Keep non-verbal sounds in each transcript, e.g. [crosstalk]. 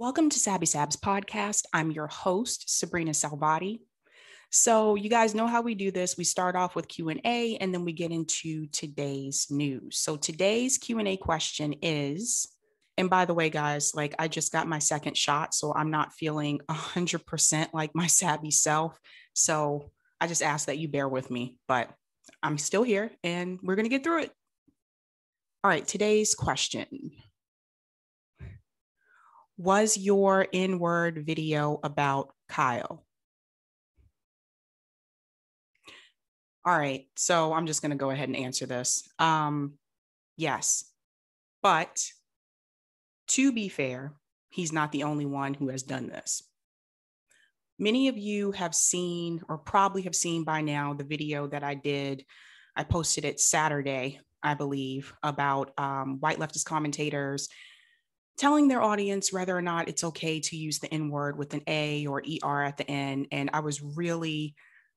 Welcome to Sabby Sabs podcast. I'm your host, Sabrina Salvati. So you guys know how we do this. We start off with Q&A and then we get into today's news. So today's Q&A question is and by the way guys, like I just got my second shot, so I'm not feeling 100% like my savvy self. So I just ask that you bear with me, but I'm still here and we're going to get through it. All right, today's question. Was your N-word video about Kyle? All right, so I'm just going to go ahead and answer this. Um, yes, but to be fair, he's not the only one who has done this. Many of you have seen, or probably have seen by now, the video that I did. I posted it Saturday, I believe, about um, white leftist commentators telling their audience whether or not it's okay to use the N word with an A or ER at the end. And I was really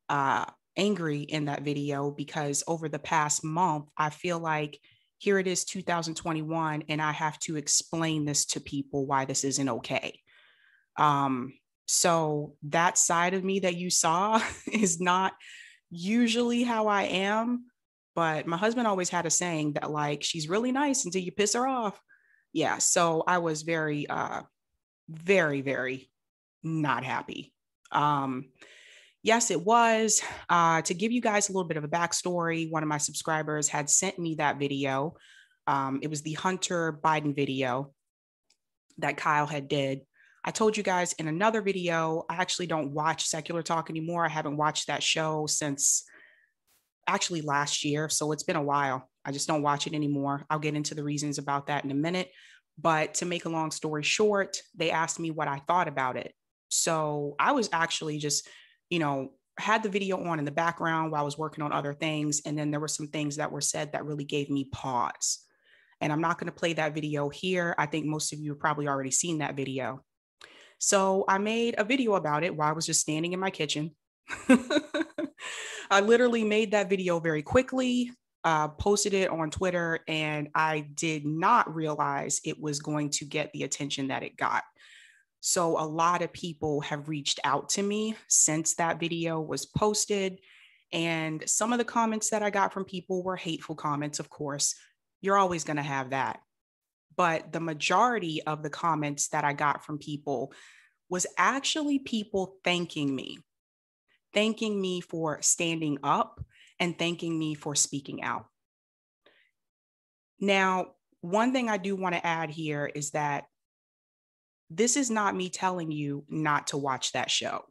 uh, angry in that video because over the past month, I feel like here it is 2021 and I have to explain this to people why this isn't okay. Um, so that side of me that you saw [laughs] is not usually how I am. But my husband always had a saying that, like, she's really nice until you piss her off. Yeah. So I was very, uh, very, very not happy. Um, yes, it was. Uh, to give you guys a little bit of a backstory, one of my subscribers had sent me that video. Um, it was the Hunter Biden video that Kyle had did. I told you guys in another video, I actually don't watch Secular Talk anymore. I haven't watched that show since actually last year. So it's been a while. I just don't watch it anymore. I'll get into the reasons about that in a minute. But to make a long story short, they asked me what I thought about it. So I was actually just you know, had the video on in the background while I was working on other things. And then there were some things that were said that really gave me pause. And I'm not going to play that video here. I think most of you have probably already seen that video. So I made a video about it while I was just standing in my kitchen. [laughs] I literally made that video very quickly, uh, posted it on Twitter, and I did not realize it was going to get the attention that it got. So a lot of people have reached out to me since that video was posted. And some of the comments that I got from people were hateful comments, of course. You're always going to have that. But the majority of the comments that I got from people was actually people thanking me, thanking me for standing up and thanking me for speaking out. Now, one thing I do want to add here is that this is not me telling you not to watch that show.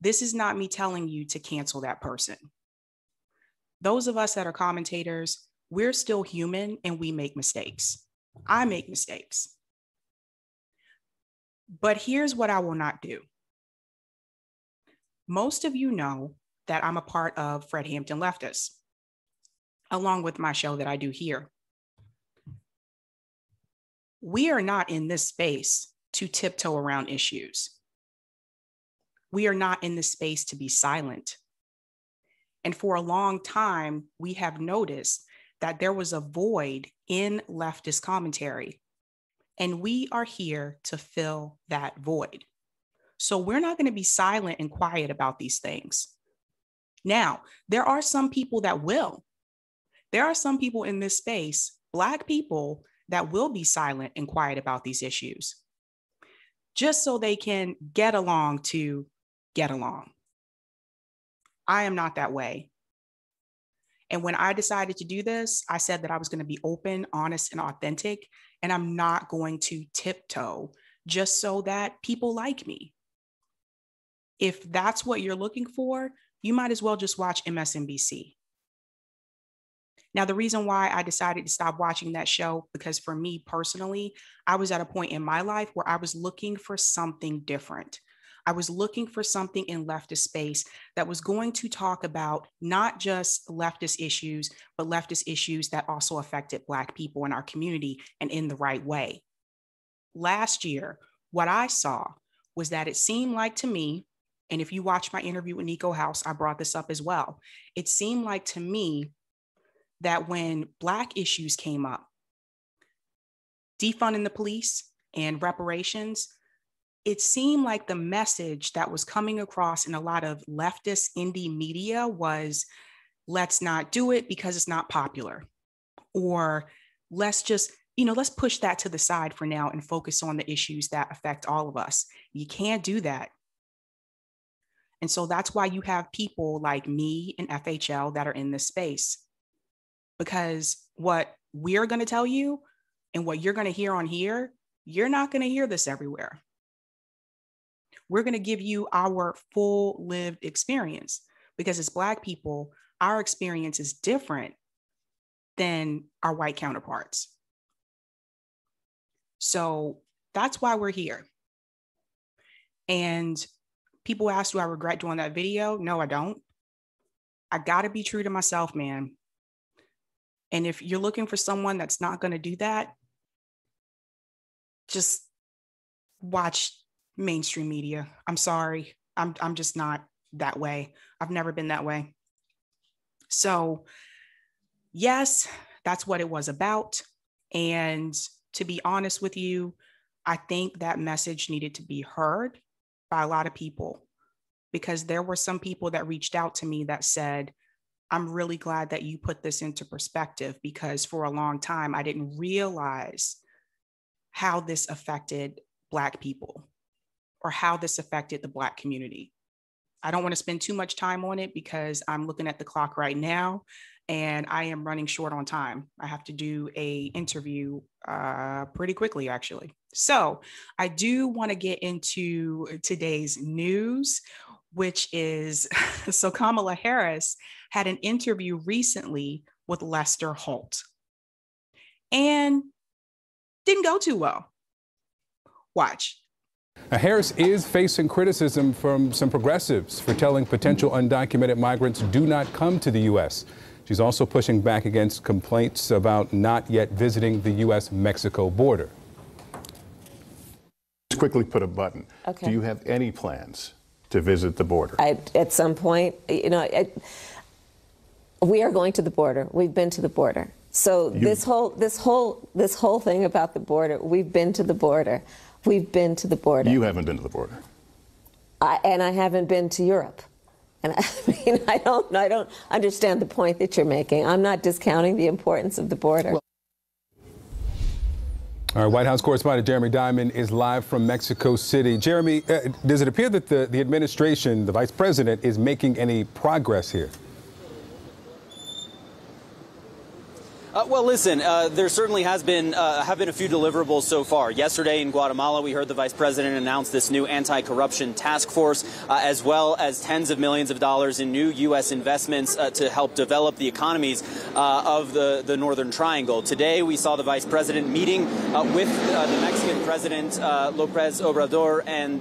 This is not me telling you to cancel that person. Those of us that are commentators, we're still human and we make mistakes. I make mistakes. But here's what I will not do. Most of you know that I'm a part of Fred Hampton Leftists, along with my show that I do here we are not in this space to tiptoe around issues. We are not in this space to be silent. And for a long time, we have noticed that there was a void in leftist commentary. And we are here to fill that void. So we're not going to be silent and quiet about these things. Now, there are some people that will. There are some people in this space, Black people, that will be silent and quiet about these issues, just so they can get along to get along. I am not that way. And when I decided to do this, I said that I was going to be open, honest, and authentic. And I'm not going to tiptoe just so that people like me. If that's what you're looking for, you might as well just watch MSNBC. Now, the reason why I decided to stop watching that show, because for me personally, I was at a point in my life where I was looking for something different. I was looking for something in leftist space that was going to talk about not just leftist issues, but leftist issues that also affected Black people in our community and in the right way. Last year, what I saw was that it seemed like to me, and if you watch my interview with Niko House, I brought this up as well. It seemed like to me that when Black issues came up, defunding the police and reparations, it seemed like the message that was coming across in a lot of leftist indie media was let's not do it because it's not popular. Or let's just, you know, let's push that to the side for now and focus on the issues that affect all of us. You can't do that. And so that's why you have people like me and FHL that are in this space. Because what we're going to tell you and what you're going to hear on here, you're not going to hear this everywhere. We're going to give you our full lived experience because as Black people, our experience is different than our white counterparts. So that's why we're here. And people ask, do I regret doing that video? No, I don't. I got to be true to myself, man. And if you're looking for someone that's not going to do that, just watch mainstream media. I'm sorry. I'm I'm just not that way. I've never been that way. So, yes, that's what it was about. And to be honest with you, I think that message needed to be heard by a lot of people because there were some people that reached out to me that said, I'm really glad that you put this into perspective because for a long time I didn't realize how this affected Black people or how this affected the Black community. I don't want to spend too much time on it because I'm looking at the clock right now and I am running short on time. I have to do a interview uh, pretty quickly, actually. So I do want to get into uh, today's news, which is [laughs] so Kamala Harris had an interview recently with Lester Holt and didn't go too well. Watch. Now, Harris is facing criticism from some progressives for telling potential undocumented migrants do not come to the U.S. She's also pushing back against complaints about not yet visiting the U.S. Mexico border. Let's quickly put a button. Okay. Do you have any plans to visit the border? I, at some point, you know, I, we are going to the border. We've been to the border. So you, this whole this whole this whole thing about the border, we've been to the border. We've been to the border. You haven't been to the border. I, and I haven't been to Europe. And I [laughs] mean, I don't, I don't understand the point that you're making. I'm not discounting the importance of the border. Well, all right, White House correspondent Jeremy Diamond is live from Mexico City. Jeremy, uh, does it appear that the, the administration, the vice president, is making any progress here? Uh, well, listen, uh, there certainly has been uh, have been a few deliverables so far. Yesterday in Guatemala, we heard the vice president announce this new anti-corruption task force, uh, as well as tens of millions of dollars in new U.S. investments uh, to help develop the economies uh, of the, the Northern Triangle. Today, we saw the vice president meeting with the Mexican president, Lopez Obrador, and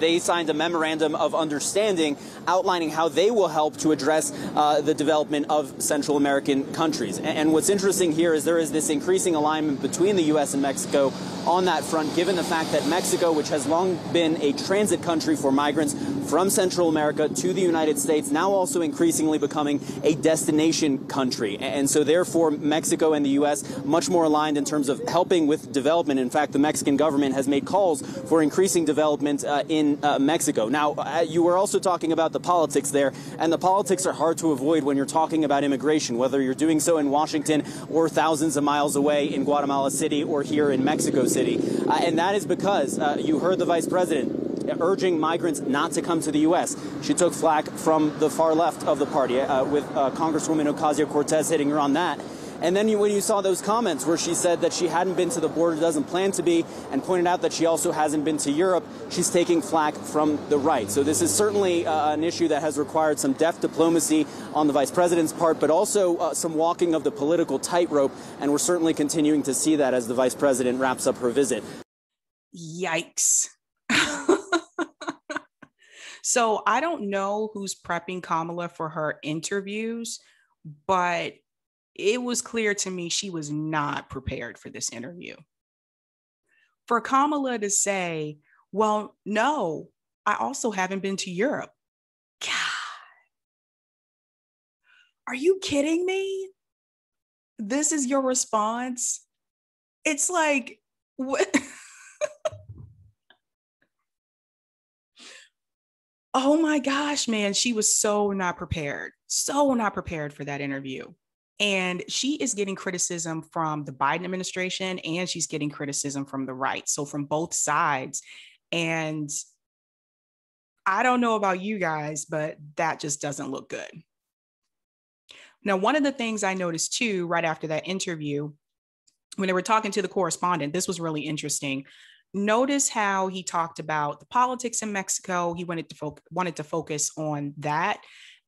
they signed a memorandum of understanding outlining how they will help to address the development of Central American countries. And, and what's interesting interesting here is there is this increasing alignment between the U.S. and Mexico on that front, given the fact that Mexico, which has long been a transit country for migrants from Central America to the United States, now also increasingly becoming a destination country. And so, therefore, Mexico and the U.S. much more aligned in terms of helping with development. In fact, the Mexican government has made calls for increasing development uh, in uh, Mexico. Now, uh, you were also talking about the politics there, and the politics are hard to avoid when you're talking about immigration, whether you're doing so in Washington or thousands of miles away in Guatemala City or here in Mexico City. Uh, and that is because uh, you heard the vice president urging migrants not to come to the U.S. She took flack from the far left of the party, uh, with uh, Congresswoman Ocasio Cortez hitting her on that. And then you, when you saw those comments where she said that she hadn't been to the border, doesn't plan to be, and pointed out that she also hasn't been to Europe, she's taking flack from the right. So this is certainly uh, an issue that has required some deft diplomacy on the vice president's part, but also uh, some walking of the political tightrope. And we're certainly continuing to see that as the vice president wraps up her visit. Yikes. [laughs] so I don't know who's prepping Kamala for her interviews, but it was clear to me she was not prepared for this interview. For Kamala to say, well, no, I also haven't been to Europe. God, are you kidding me? This is your response? It's like, what? [laughs] oh my gosh, man, she was so not prepared, so not prepared for that interview. And she is getting criticism from the Biden administration and she's getting criticism from the right. So, from both sides. And I don't know about you guys, but that just doesn't look good. Now, one of the things I noticed too, right after that interview, when they were talking to the correspondent, this was really interesting notice how he talked about the politics in Mexico. He wanted to fo- wanted to focus on that.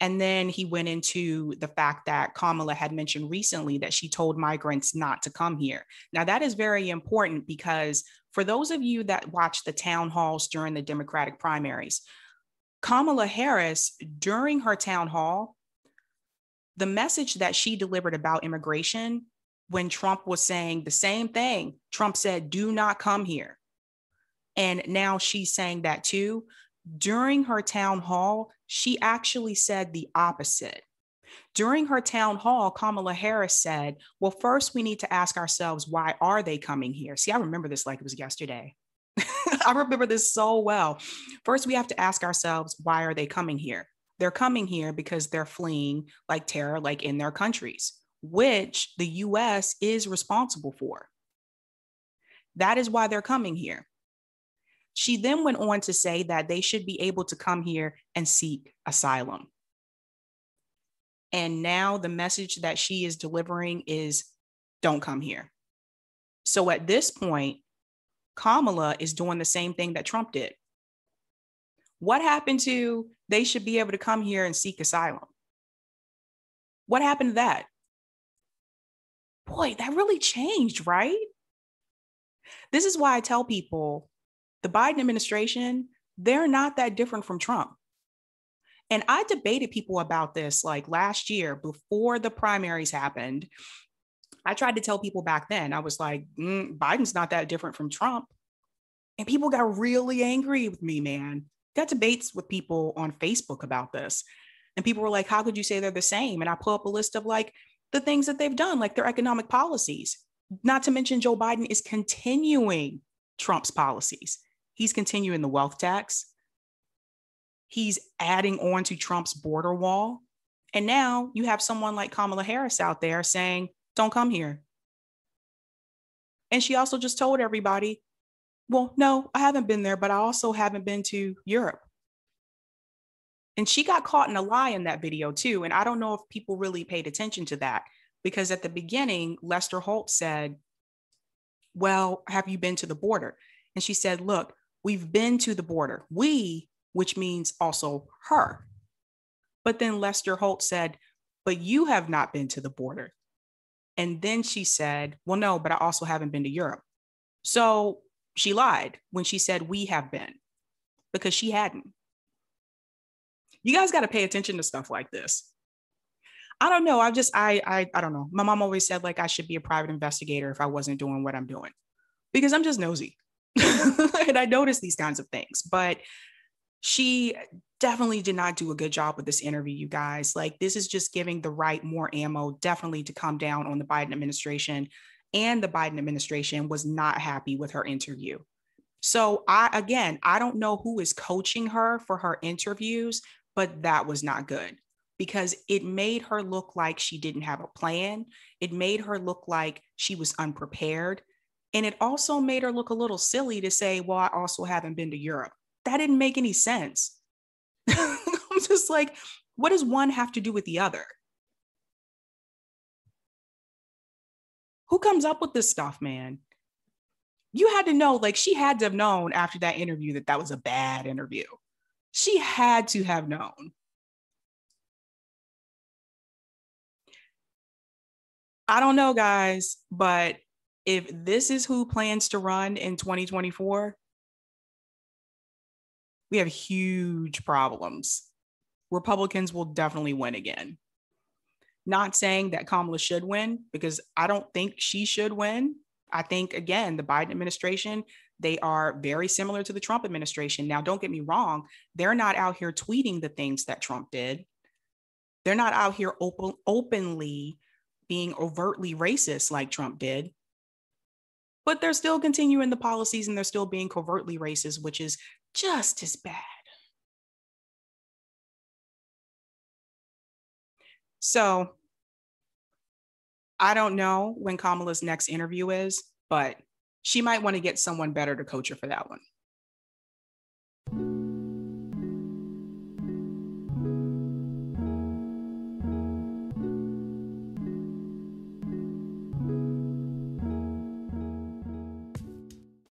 And then he went into the fact that Kamala had mentioned recently that she told migrants not to come here. Now, that is very important because for those of you that watched the town halls during the Democratic primaries, Kamala Harris, during her town hall, the message that she delivered about immigration when Trump was saying the same thing, Trump said, do not come here. And now she's saying that too. During her town hall, she actually said the opposite. During her town hall, Kamala Harris said, Well, first we need to ask ourselves, why are they coming here? See, I remember this like it was yesterday. [laughs] I remember this so well. First, we have to ask ourselves, why are they coming here? They're coming here because they're fleeing like terror, like in their countries, which the US is responsible for. That is why they're coming here. She then went on to say that they should be able to come here and seek asylum. And now the message that she is delivering is don't come here. So at this point, Kamala is doing the same thing that Trump did. What happened to they should be able to come here and seek asylum? What happened to that? Boy, that really changed, right? This is why I tell people the Biden administration, they're not that different from Trump. And I debated people about this like last year before the primaries happened. I tried to tell people back then, I was like, mm, Biden's not that different from Trump. And people got really angry with me, man. Got debates with people on Facebook about this. And people were like, how could you say they're the same? And I pull up a list of like the things that they've done, like their economic policies. Not to mention, Joe Biden is continuing Trump's policies. He's continuing the wealth tax. He's adding on to Trump's border wall. And now you have someone like Kamala Harris out there saying, don't come here. And she also just told everybody, well, no, I haven't been there, but I also haven't been to Europe. And she got caught in a lie in that video too. And I don't know if people really paid attention to that because at the beginning, Lester Holt said, Well, have you been to the border? And she said, Look, We've been to the border. We, which means also her. But then Lester Holt said, But you have not been to the border. And then she said, Well, no, but I also haven't been to Europe. So she lied when she said, We have been, because she hadn't. You guys got to pay attention to stuff like this. I don't know. I just, I, I, I don't know. My mom always said like I should be a private investigator if I wasn't doing what I'm doing because I'm just nosy. [laughs] and I noticed these kinds of things, but she definitely did not do a good job with this interview, you guys. Like, this is just giving the right more ammo, definitely to come down on the Biden administration. And the Biden administration was not happy with her interview. So, I again, I don't know who is coaching her for her interviews, but that was not good because it made her look like she didn't have a plan. It made her look like she was unprepared. And it also made her look a little silly to say, well, I also haven't been to Europe. That didn't make any sense. [laughs] I'm just like, what does one have to do with the other? Who comes up with this stuff, man? You had to know, like, she had to have known after that interview that that was a bad interview. She had to have known. I don't know, guys, but if this is who plans to run in 2024, we have huge problems. Republicans will definitely win again. Not saying that Kamala should win because I don't think she should win. I think, again, the Biden administration, they are very similar to the Trump administration. Now, don't get me wrong, they're not out here tweeting the things that Trump did. They're not out here open, openly being overtly racist like Trump did but they're still continuing the policies and they're still being covertly racist, which is just as bad. So I don't know when Kamala's next interview is, but she might want to get someone better to coach her for that one.